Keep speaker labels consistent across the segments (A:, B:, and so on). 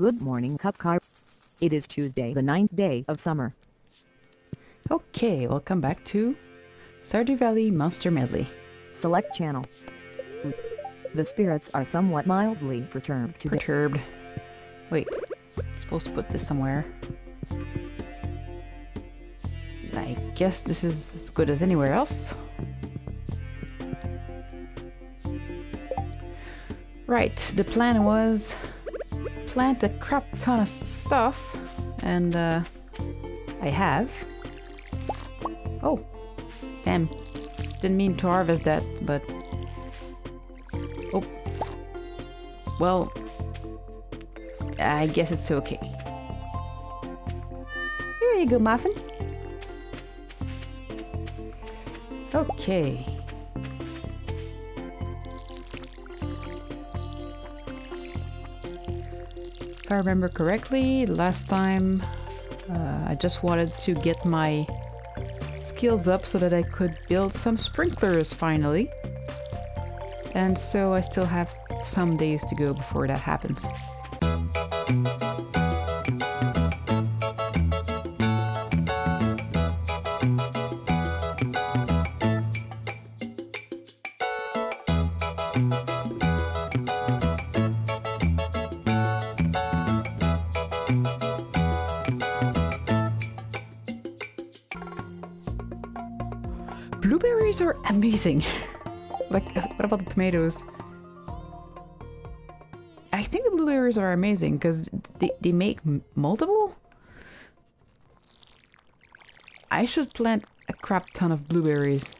A: Good morning, Cupcar. It is Tuesday, the ninth day of summer.
B: Okay, welcome back to Stardew Valley Monster Medley.
A: Select channel. The spirits are somewhat mildly perturbed today.
B: Perturbed. Wait, I'm supposed to put this somewhere. I guess this is as good as anywhere else. Right, the plan was plant a crap ton of stuff, and uh, I have. Oh, damn. Didn't mean to harvest that, but... Oh. Well, I guess it's okay. Here you go, Muffin. Okay. If I remember correctly, last time uh, I just wanted to get my skills up so that I could build some sprinklers finally. And so I still have some days to go before that happens. Blueberries are amazing. like, uh, what about the tomatoes? I think the blueberries are amazing because they, they make multiple. I should plant a crap ton of blueberries.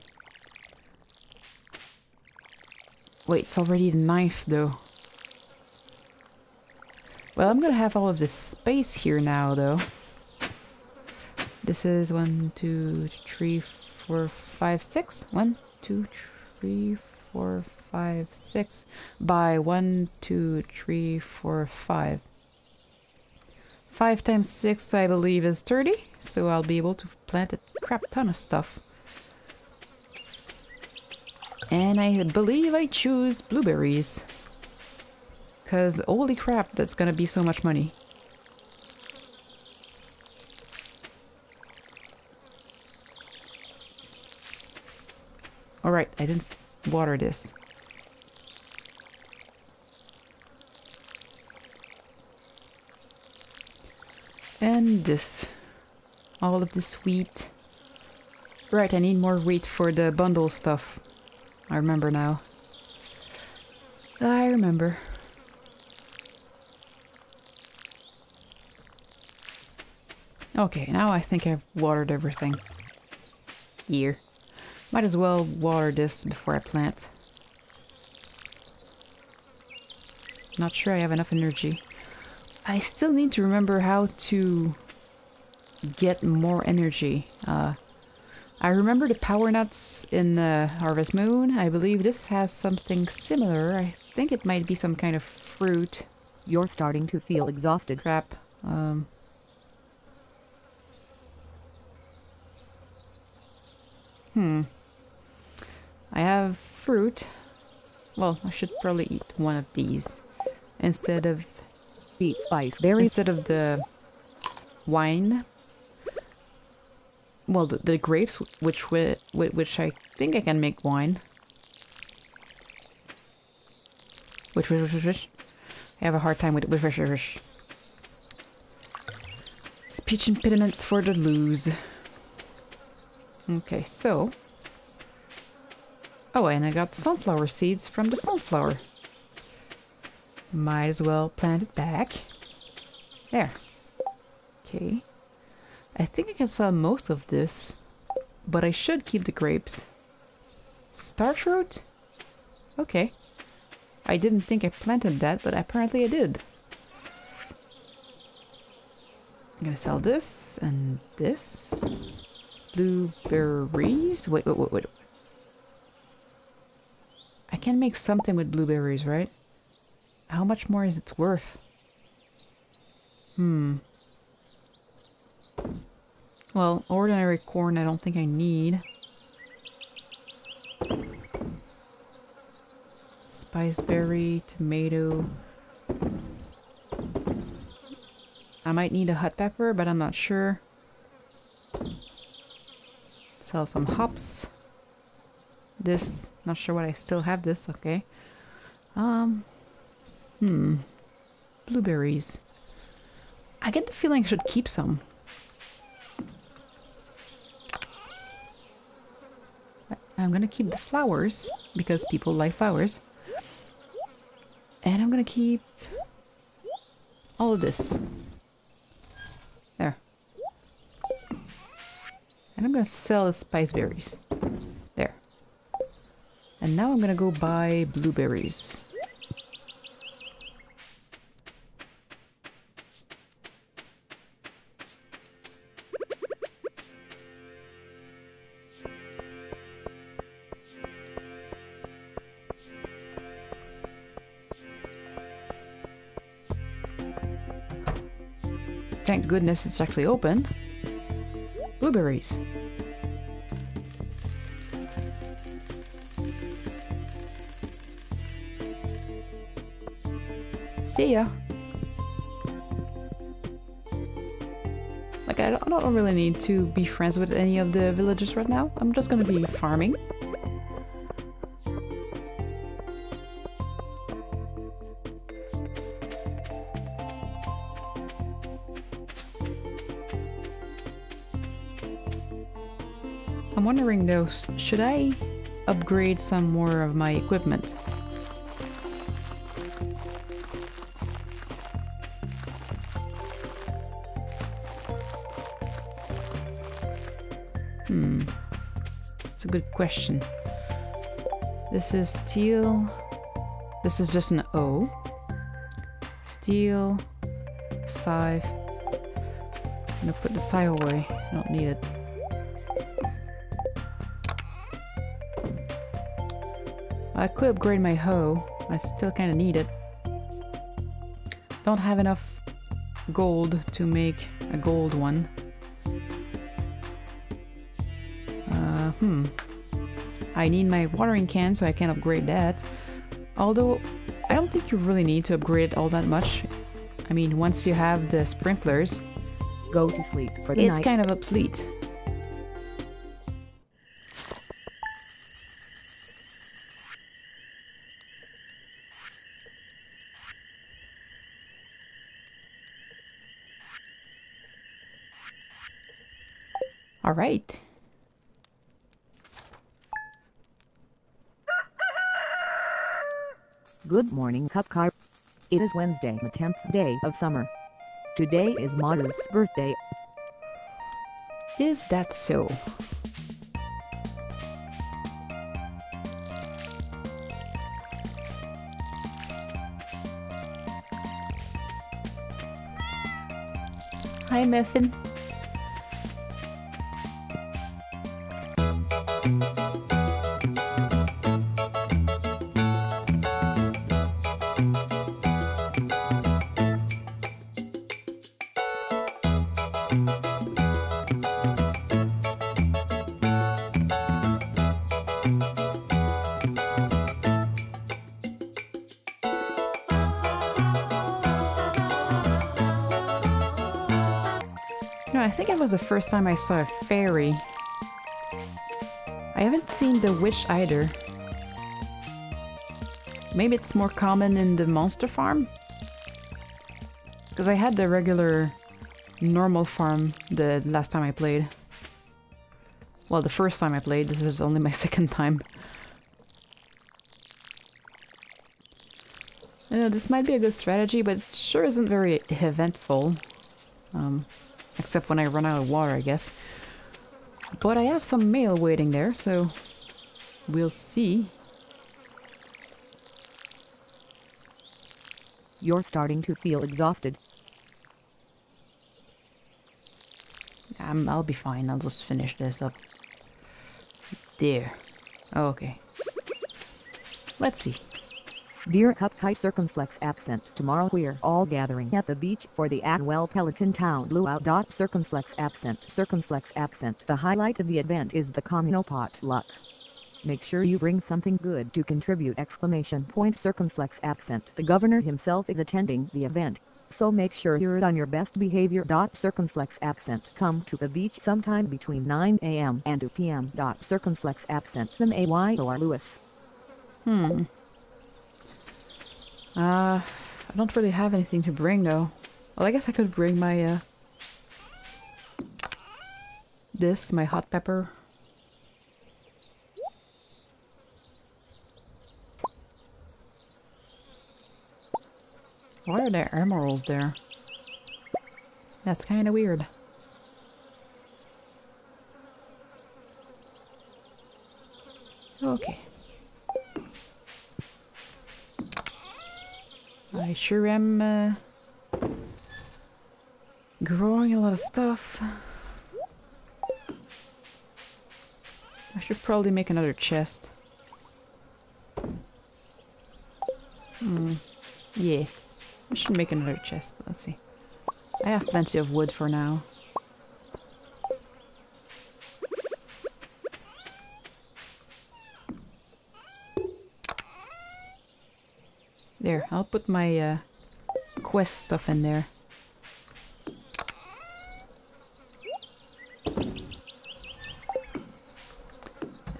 B: Wait, it's already the ninth though. Well, I'm gonna have all of this space here now though. This is one, two, three, four, five, six. One, two, three, four, five, six. By one, two, three, four, five. Five times six, I believe, is 30. So I'll be able to plant a crap ton of stuff. And I believe I choose blueberries. Because holy crap, that's gonna be so much money. I didn't water this. And this. All of this wheat. Right, I need more wheat for the bundle stuff. I remember now. I remember. Okay, now I think I've watered everything. Here. Might as well water this before I plant. Not sure I have enough energy. I still need to remember how to get more energy. Uh, I remember the power nuts in the Harvest Moon. I believe this has something similar. I think it might be some kind of fruit.
A: You're starting to feel exhausted.
B: Crap. Um, hmm. I have fruit. Well, I should probably eat one of these instead of
A: Eat spice berries.
B: instead of the wine. Well, the, the grapes, which wi- which I think I can make wine. Which, which, which, which, I have a hard time with which, which, which. Speech impediments for the lose. Okay, so. Oh, and I got sunflower seeds from the sunflower. Might as well plant it back. There. Okay. I think I can sell most of this, but I should keep the grapes. Starfruit? Okay. I didn't think I planted that, but apparently I did. I'm gonna sell this and this. Blueberries? Wait, wait, wait, wait. Can make something with blueberries, right? How much more is it worth? Hmm. Well, ordinary corn I don't think I need. Spiceberry, tomato. I might need a hot pepper, but I'm not sure. Sell some hops. This, not sure what I still have this, okay. Um, hmm. Blueberries. I get the feeling I should keep some. I'm gonna keep the flowers because people like flowers. And I'm gonna keep all of this. There. And I'm gonna sell the spice berries. And now I'm gonna go buy blueberries. Thank goodness it's actually open. Blueberries. See ya. Like, I don't, I don't really need to be friends with any of the villagers right now. I'm just gonna be farming. I'm wondering though, should I upgrade some more of my equipment? Hmm. It's a good question. This is steel. This is just an O. Steel. Scythe. I'm gonna put the scythe away. I don't need it. I could upgrade my hoe. I still kind of need it. Don't have enough gold to make a gold one. Uh, hmm. I need my watering can, so I can upgrade that. Although, I don't think you really need to upgrade it all that much. I mean, once you have the sprinklers,
A: Go to sleep for the
B: it's
A: night.
B: kind of obsolete. All right.
A: Good morning, Cupcar. It is Wednesday, the 10th day of summer. Today is Maru's birthday.
B: Is that so? Hi, Muffin. No, I think it was the first time I saw a fairy. I haven't seen the witch either. Maybe it's more common in the monster farm? Because I had the regular normal farm the last time I played. Well, the first time I played, this is only my second time. Know this might be a good strategy, but it sure isn't very eventful. Um, except when I run out of water, I guess. But I have some mail waiting there, so we'll see.
A: You're starting to feel exhausted.
B: Um, I'll be fine. I'll just finish this up. There. Okay. Let's see.
A: Dear Cup High Circumflex Accent, tomorrow we're all gathering at the beach for the Atwell Pelican Town Luau. Dot Circumflex Accent. Circumflex Accent. The highlight of the event is the communal potluck. Make sure you bring something good to contribute exclamation point circumflex accent. The governor himself is attending the event, so make sure you're on your best behavior. Circumflex accent. Come to the beach sometime between 9 a.m. and 2 p.m. Circumflex accent. Them A.Y. or Lewis.
B: Hmm. Uh, I don't really have anything to bring though. Well, I guess I could bring my, uh, this, my hot pepper. Why are there emeralds there? That's kind of weird. Okay. I sure am uh, growing a lot of stuff. I should probably make another chest. Hmm. Yeah. I should make another chest. Let's see. I have plenty of wood for now. There, I'll put my uh, quest stuff in there.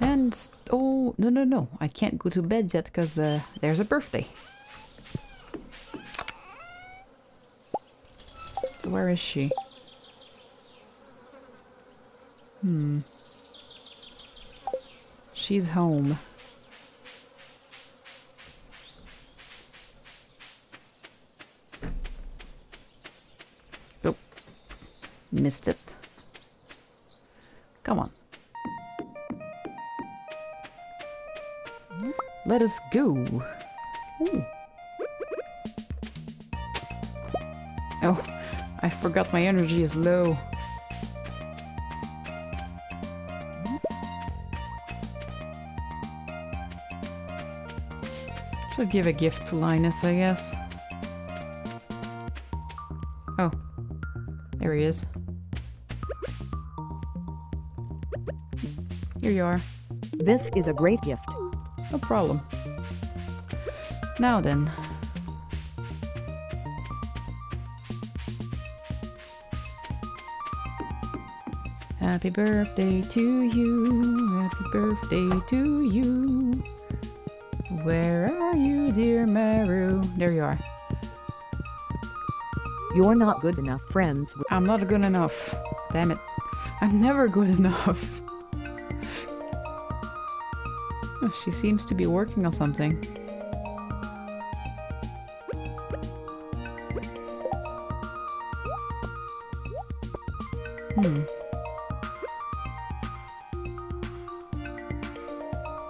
B: And, oh, no, no, no. I can't go to bed yet because uh, there's a birthday. Where is she? Hmm. She's home. Missed it. Come on. Let us go. Ooh. Oh, I forgot my energy is low. Should give a gift to Linus, I guess. Oh, there he is. Here you are.
A: This is a great gift.
B: No problem. Now then. Happy birthday to you, happy birthday to you. Where are you, dear Maru? There you are.
A: You're not good enough friends.
B: I'm not good enough. Damn it. I'm never good enough. Oh, she seems to be working on something. Hmm.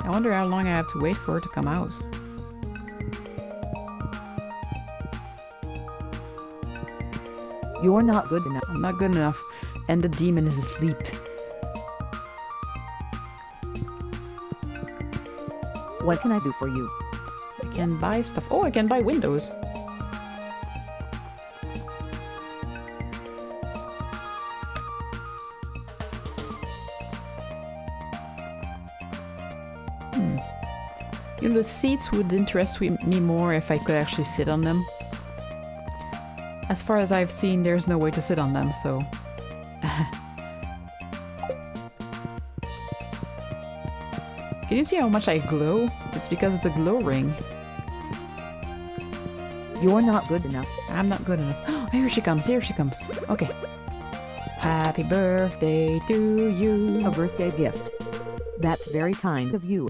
B: I wonder how long I have to wait for it to come out.
A: You're not good enough.
B: I'm not good enough. And the demon is asleep.
A: What can I do for you?
B: I can buy stuff. Oh, I can buy windows. Hmm. You know, the seats would interest me more if I could actually sit on them. As far as I've seen, there's no way to sit on them, so... Can you see how much I glow? It's because it's a glow ring.
A: You're not good enough.
B: I'm not good enough. Oh, here she comes, here she comes. Okay. Happy birthday to you.
A: A birthday gift. That's very kind of you.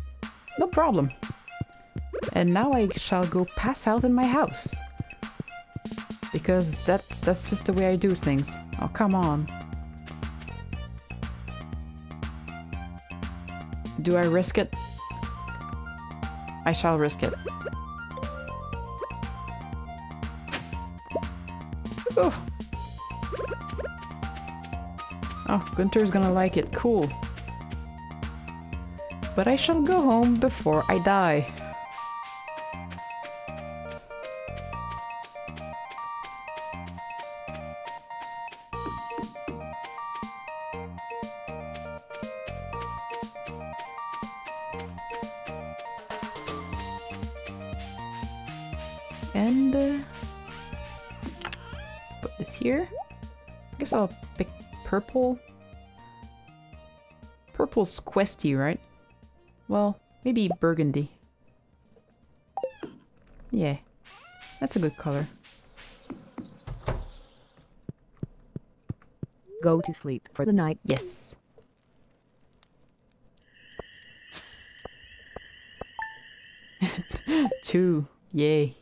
B: No problem. And now I shall go pass out in my house. Because that's that's just the way I do things. Oh, come on. Do I risk it? I shall risk it. Oh. Oh, Gunther's gonna like it. Cool. But I shall go home before I die. Purple. Purple's questy, right? Well, maybe burgundy. Yeah, that's a good color.
A: Go to sleep for the night.
B: Yes. Two. Yay.